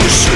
Shh.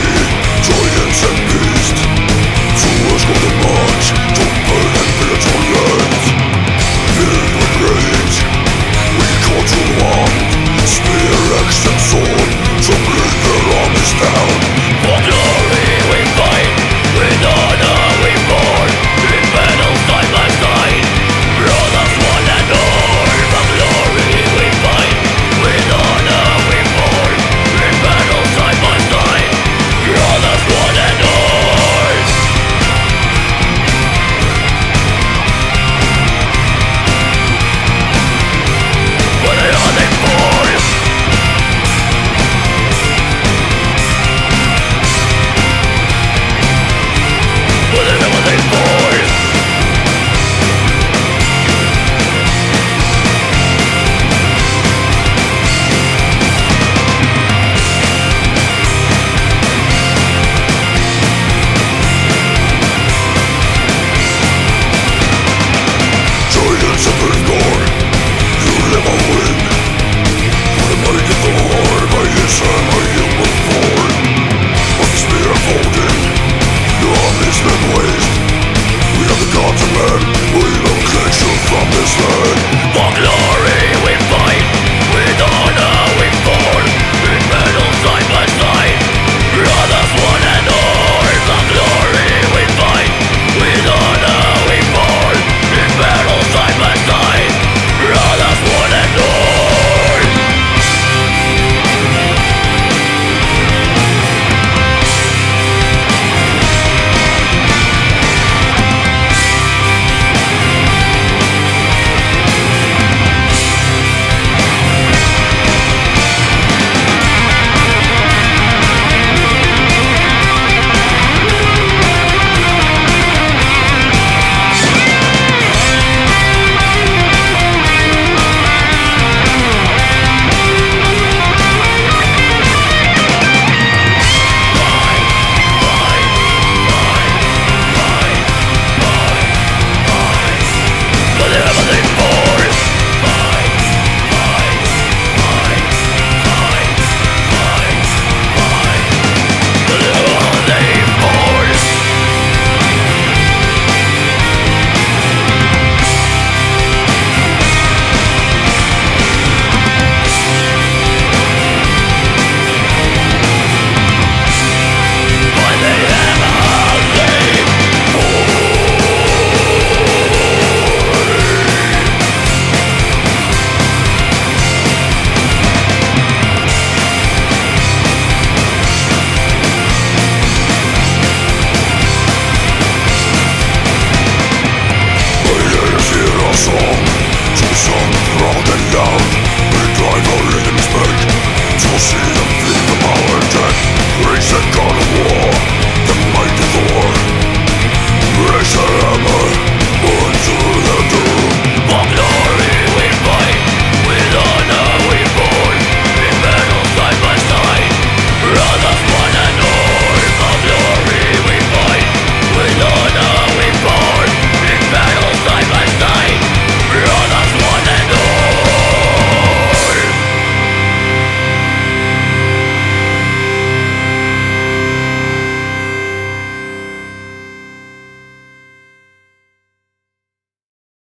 Nation